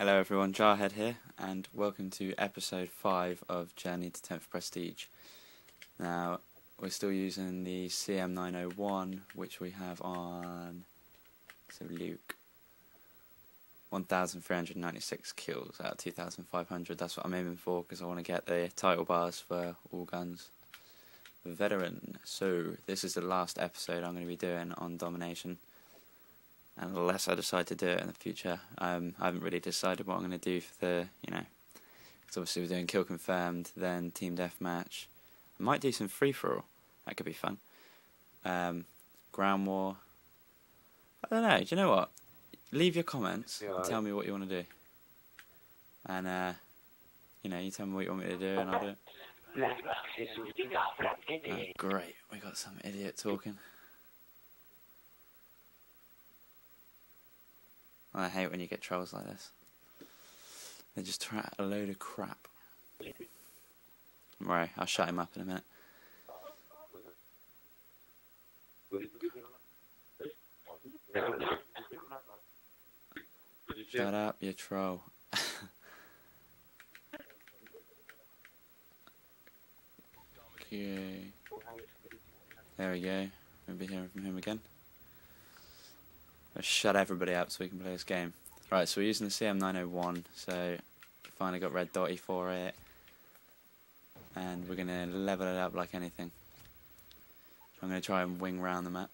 Hello everyone, Jarhead here, and welcome to episode 5 of Journey to 10th Prestige. Now, we're still using the CM901, which we have on, so Luke, 1,396 kills out of 2,500, that's what I'm aiming for, because I want to get the title bars for all guns. Veteran, so this is the last episode I'm going to be doing on Domination unless I decide to do it in the future. Um, I haven't really decided what I'm going to do for the, you know, because obviously we're doing kill confirmed, then team deathmatch. I might do some free for all. That could be fun. Um, ground war. I don't know. Do you know what? Leave your comments Yeah, and tell me what you want to do. And uh, you know, you tell me what you want me to do, and I'll do it. Oh, great, we got some idiot talking. I hate when you get trolls like this. They just try a load of crap. Right, I'll shut him up in a minute. Shut up, you troll. okay. There we go. We'll be hearing from him again. Let's shut everybody up so we can play this game. Right, so we're using the CM901, so finally got red dotty for it. And we're going to level it up like anything. I'm going to try and wing round the map.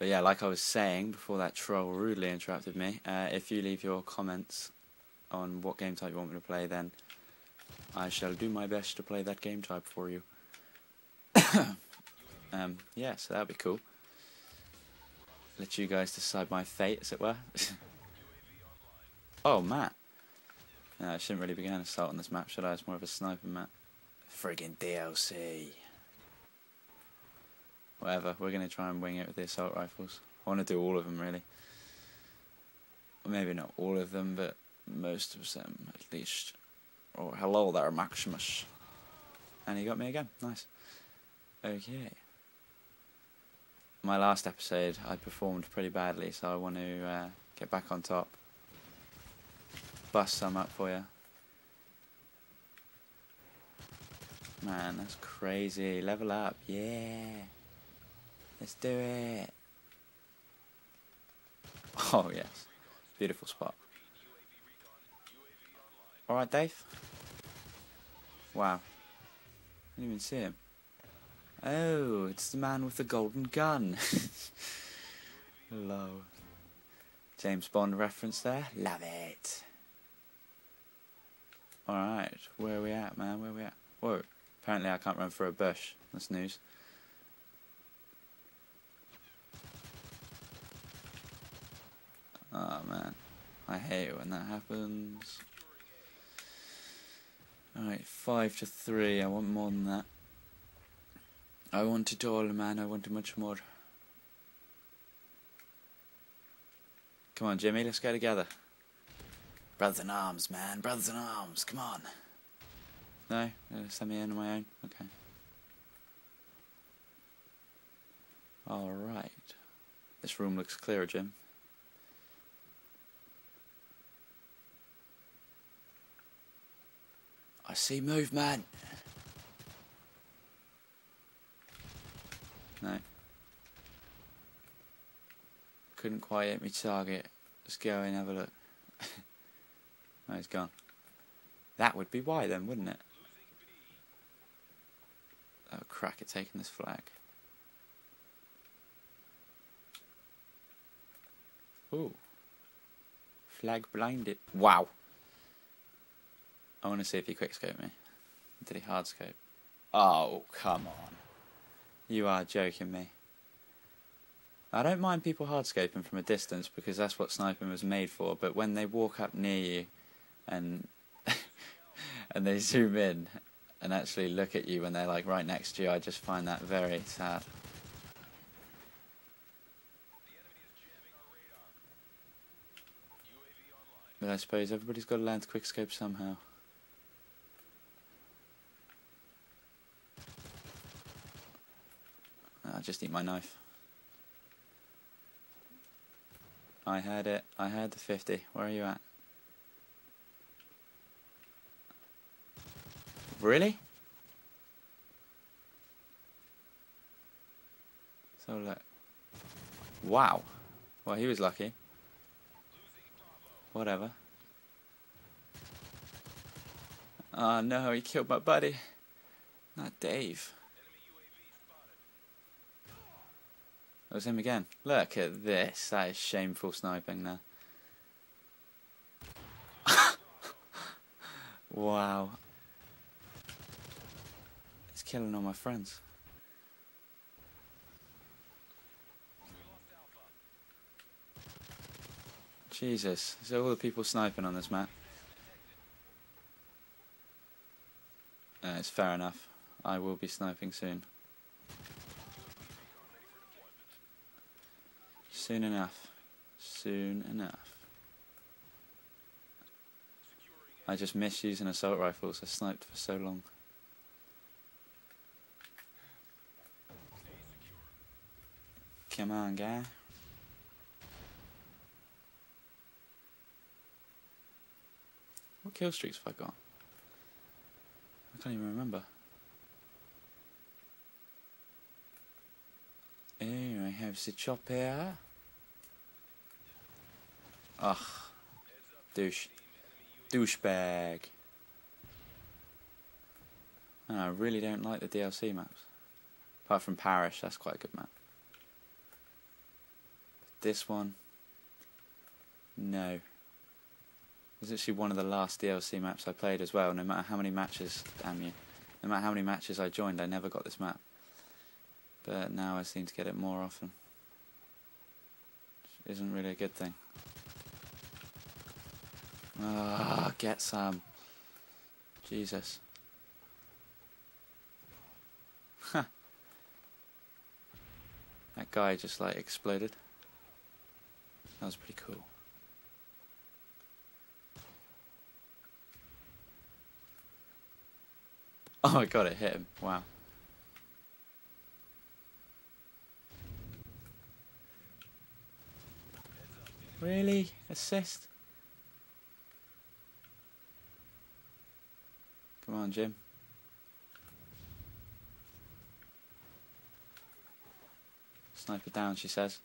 But yeah, like I was saying before that troll rudely interrupted me, uh, if you leave your comments on what game type you want me to play, then I shall do my best to play that game type for you. um, yeah, so that'd be cool. Let you guys decide my fate, as it were. oh, Matt. No, I shouldn't really be going to start on this map, should I? It's more of a sniper map. Friggin' DLC. Whatever, we're going to try and wing it with the assault rifles. I want to do all of them, really. Maybe not all of them, but most of them, at least. Oh, hello there, Maximus. And he got me again. Nice. Okay. My last episode, I performed pretty badly, so I want to uh, get back on top. Bust some up for you. Man, that's crazy. Level up, yeah. Let's do it. Oh, yes. Beautiful spot. Alright, Dave. Wow. I Didn't even see him. Oh, it's the man with the golden gun. Hello. James Bond reference there. Love it. Alright, where are we at, man? Where are we at? Whoa. Apparently I can't run through a bush. That's news. Oh man. I hate it when that happens. Alright, five to three. I want more than that. I want it all, man. I want much more. Come on, Jimmy. Let's go together. Brothers in arms, man. Brothers in arms. Come on. No? Uh, send me in on my own? Okay. Alright. This room looks clearer, Jim. I see movement. No. Couldn't quite hit me target. Let's go and have a look. no, he's gone. That would be why then, wouldn't it? Oh, crack at taking this flag. Ooh. Flag blinded. Wow. I want to see if he quickscope me. Did he hardscope? Oh, come on. You are joking me. I don't mind people hardscoping from a distance because that's what sniping was made for, but when they walk up near you and and they zoom in and actually look at you when they're like right next to you, I just find that very sad. But I suppose everybody's got to learn to quickscope somehow. Just eat my knife. I heard it. I heard the 50. Where are you at? Really? So look. Wow. Well, he was lucky. Whatever. Oh no, he killed my buddy. Not Dave. Was him again. Look at this. That is shameful sniping there. wow. He's killing all my friends. Jesus. So all the people sniping on this map. Uh, it's fair enough. I will be sniping soon. Soon enough. Soon enough. I just miss using assault rifles. I sniped for so long. Come on, guy. What kill streaks have I got? I can't even remember. Here I have the chopper. Ugh. Douche. Douchebag. I really don't like the DLC maps. Apart from Parish, that's quite a good map. But this one, no. It was actually one of the last DLC maps I played as well. No matter how many matches, damn you, no matter how many matches I joined, I never got this map. But now I seem to get it more often. Which isn't really a good thing. Ah, get some. Jesus. That guy just like exploded. That was pretty cool. Oh my god, it hit him. Wow. Really? Assist? Come on, Jim. Sniper down, she says.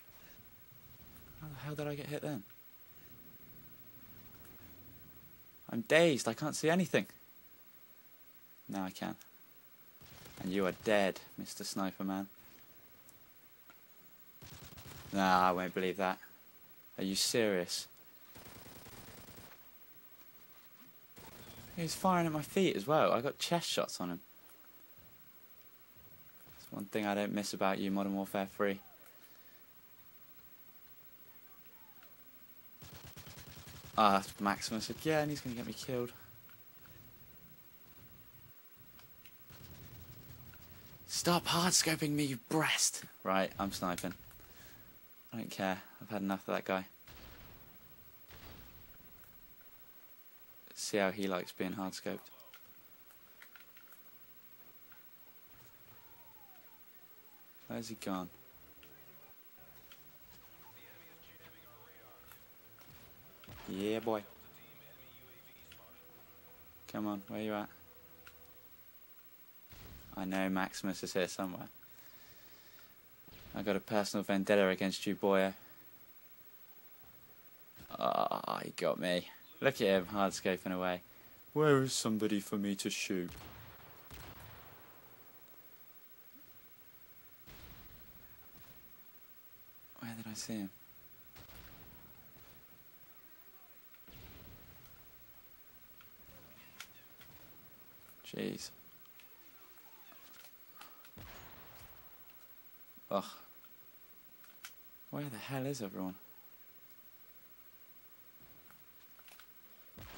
How the hell did I get hit then? I'm dazed, I can't see anything. Now I can. And you are dead, Mr. Sniper Man. Nah, I won't believe that. Are you serious? He's firing at my feet as well. I got chest shots on him. That's one thing I don't miss about you, Modern Warfare 3. Ah, Maximus again, he's going to get me killed. Stop hardscoping me, you breast! Right, I'm sniping. I don't care. I've had enough of that guy. See how he likes being hardscoped. Where's he gone? Yeah, boy. Come on, where you at? I know Maximus is here somewhere. I got a personal vendetta against you, boy. Ah, oh, he got me. Look at him, hardscoping away. Where is somebody for me to shoot? Where did I see him? Jeez. Ugh. Where the hell is everyone?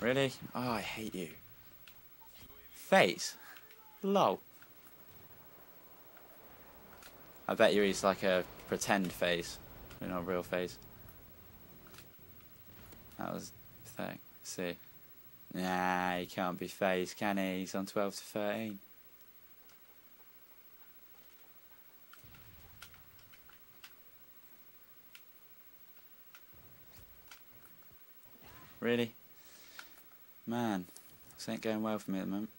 Really? Oh, I hate you. FaZe? Lol. I bet you he's like a pretend FaZe, not a real FaZe. That was the thing. Let's see. Nah, he can't be FaZe, can he? He's on 12 to 13. Really? Man, this ain't going well for me at the moment.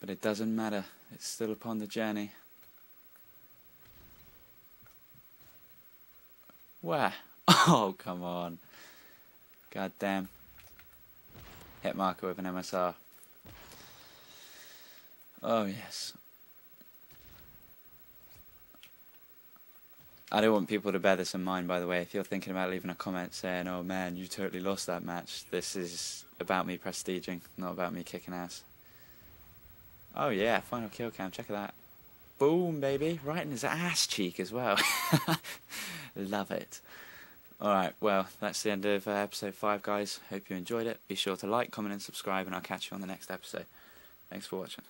But it doesn't matter. It's still upon the journey. Where? Oh, come on. God damn. Hit marker with an MSR. Oh, yes. I don't want people to bear this in mind, by the way. If you're thinking about leaving a comment saying, oh man, you totally lost that match, this is about me prestiging, not about me kicking ass. Oh yeah, final kill cam, check that. Boom, baby. Right in his ass cheek as well. Love it. Alright, well, that's the end of uh, episode 5, guys. Hope you enjoyed it. Be sure to like, comment, and subscribe, and I'll catch you on the next episode. Thanks for watching.